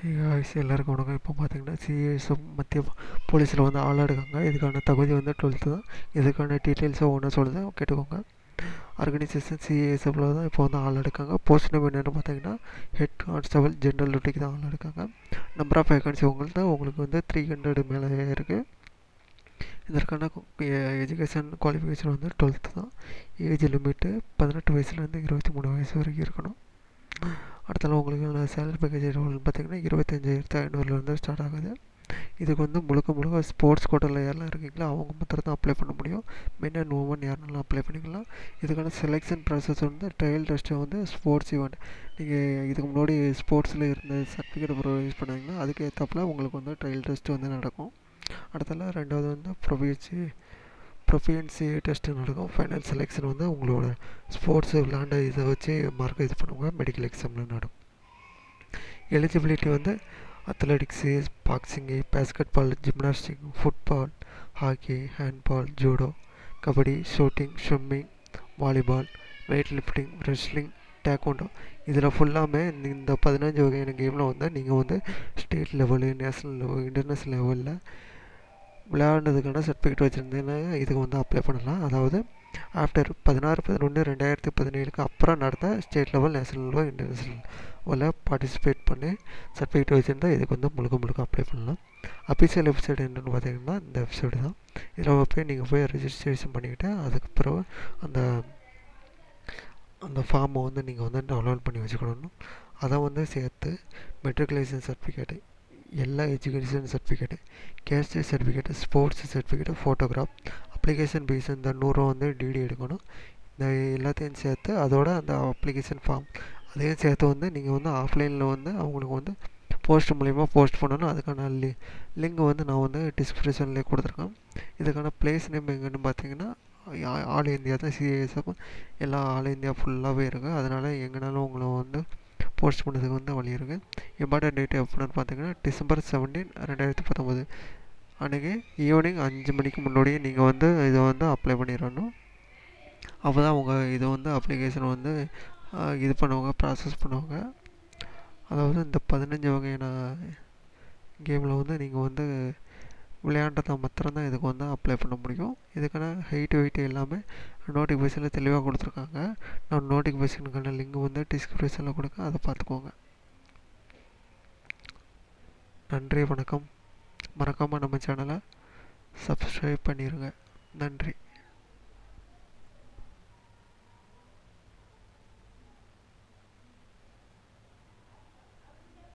guys எல்லாருக்கும் வணக்கம். இப்போ பார்த்தீங்கன்னா சிஎஸ்எம் மத்திய போலீஸில் வந்து ஆளாக எடுக்காங்க இதுக்கான தகுதி வந்து டுவெல்த்து தான். இதுக்கான டீட்டெயில்ஸை ஒன்று சொல்லுது கேட்டுக்கோங்க. ஆர்கனைசேஷன் சிஏஎஸ்எஃப்ல தான் இப்போ வந்து ஆள் எடுக்காங்க போஸ்ட் நேம் என்னென்னு பார்த்தீங்கன்னா ஹெட் கான்ஸ்டபிள் ஜென்ரல் டியூட்டிக்கு தான் ஆள் எடுக்காங்க நம்பர் ஆஃப் வேகன்சி உங்கள்கிட்ட உங்களுக்கு வந்து த்ரீ ஹண்ட்ரட் மேலே இருக்குது இதற்கான எஜுகேஷன் குவாலிஃபிகேஷன் வந்து டுவெல்த்து தான். ஏஜ் லிமிட்டு பதினெட்டு வயசுலேருந்து இருபத்தி மூணு வயசு வரைக்கும் இருக்கணும். அடுத்தால உங்களுக்கு சேலரி பேக்கேஜ் பார்த்தீங்கன்னா இருபத்தஞ்சாயிரத்து ஐநூறுலேருந்து ஸ்டார்ட் ஆகுது. இதுக்கு வந்து முழுக்க முழுக்க ஸ்போர்ட்ஸ் கோட்டாவில் யாரெல்லாம் இருக்கீங்களோ அவங்க மாத்திரம் தான் அப்ளை பண்ண முடியும். மென் அண்ட் உமன் யாருனாலும் அப்ளை பண்ணிக்கலாம் இதுக்கான செலெக்ஷன் ப்ராசஸ் வந்து ட்ரையல் டெஸ்ட்டு வந்து ஸ்போர்ட்ஸ் ஈவெண்ட் நீங்கள் இதுக்கு முன்னாடி ஸ்போர்ட்ஸில் இருந்த சர்டிஃபிகேட் ப்ரொவைஸ் பண்ணாங்கன்னா அதுக்கு ஏற்றப்பில் உங்களுக்கு வந்து ட்ரையல் டெஸ்ட்டு வந்து நடக்கும். அடுத்தால ரெண்டாவது வந்து ப்ரொவியன்சி ப்ரொஃபியன்சி டெஸ்ட்டு நடக்கும் ஃபைனல் செலெக்ஷன் வந்து உங்களோட ஸ்போர்ட்ஸு விளாண்ட இதை வச்சு மார்க் இது பண்ணுவாங்க மெடிக்கல் எக்ஸாமில் நடக்கும். எலிஜிபிலிட்டி வந்து athletics boxing basketball gymnastic football hockey handball judo kabaddi shooting swimming volleyball weightlifting wrestling taekwondo இதில் ஃபுல்லாமே இந்த பதினஞ்சு வகையான கேமில் வந்து நீங்கள் வந்து state level national level international லெவலில் விளையாடுனதுக்கான சர்டிஃபிகேட் வச்சுருந்தேன்னா இதுக்கு வந்து அப்ளை பண்ணலாம். அதாவது ஆஃப்டர் பதினாறு பதினொன்று ரெண்டாயிரத்தி பதினேழுக்கு அப்புறம் நடந்த state level national level international லெவலில் பார்ட்டிசிபேட் பண்ணி சர்டிஃபிகேட் வச்சுருந்தா இதுக்கு வந்து முழுக்க முழுக்க அப்ளை பண்ணலாம். அஃபிஷியல் வெப்சைட் என்னென்னு பார்த்தீங்கன்னா இந்த வெப்சைட் தான். இதில் போய் நீங்கள் போய் ரிஜிஸ்ட்ரேஷன் பண்ணிக்கிட்டு அதுக்கு பிறகு அந்த அந்த ஃபார்மை வந்து நீங்கள் வந்து டவுன்லோட் பண்ணி வச்சுக்கணும். அதை வந்து சேர்த்து மெட்ரிகுலேஷன் சர்டிஃபிகேட்டு எல்லா education certificate caste certificate sports certificate photograph application fee இந்த நூறுரூவா வந்து டிடி எடுக்கணும். இந்த எல்லாத்தையும் சேர்த்து அதோட அந்த அப்ளிகேஷன் ஃபார்ம் அதையும் சேர்த்து வந்து நீங்கள் வந்து ஆஃப்லைனில் வந்து அவங்களுக்கு வந்து போஸ்ட் மூலிமா போஸ்ட் பண்ணணும். அதுக்கான லி லிங்க் வந்து நான் வந்து டிஸ்கிரிப்ஷன்லேயே கொடுத்துருக்கேன். இதுக்கான பிளேஸ் நேம் எங்கன்னு பார்த்தீங்கன்னா ஆல் இந்தியா தான் சிஎஸ்எஃப் எல்லா ஆல் இந்தியா ஃபுல்லாகவே இருக்குது அதனால் எங்கேனாலும் உங்களை வந்து போஸ்ட் பண்ணதுக்கு வந்து வழி இருக்குது இம்பார்ட்டன்ட் டேட் எப்படின்னு பார்த்தீங்கன்னா டிசம்பர் செவன்டீன் ரெண்டாயிரத்தி பத்தொம்போது அன்றைக்கி ஈவினிங் அஞ்சு மணிக்கு முன்னாடியே நீங்கள் வந்து இதை வந்து அப்ளை பண்ணிடணும். அப்போ தான் உங்கள் இதை வந்து அப்ளிகேஷன் வந்து இது பண்ணுவாங்க ப்ராசஸ் பண்ணுவாங்க. அதாவது இந்த பதினஞ்சு வகையான கேமில் வந்து நீங்கள் வந்து விளையாண்டதை மாத்திரம்தான் இதுக்கு வந்து அப்ளை பண்ண முடியும். இதுக்கான ஹைட் வெயிட் எல்லாமே நோட்டிஃபிகேஷனில் தெளிவாக கொடுத்துருக்காங்க. நான் நோட்டிஃபிகேஷனுக்கான லிங்க் வந்து டிஸ்கிரிப்ஷனில் கொடுக்க அதை பார்த்துக்கோங்க. நன்றி வணக்கம். மறக்காமல் நம்ம சேனலை சப்ஸ்கிரைப் பண்ணிடுங்க நன்றி.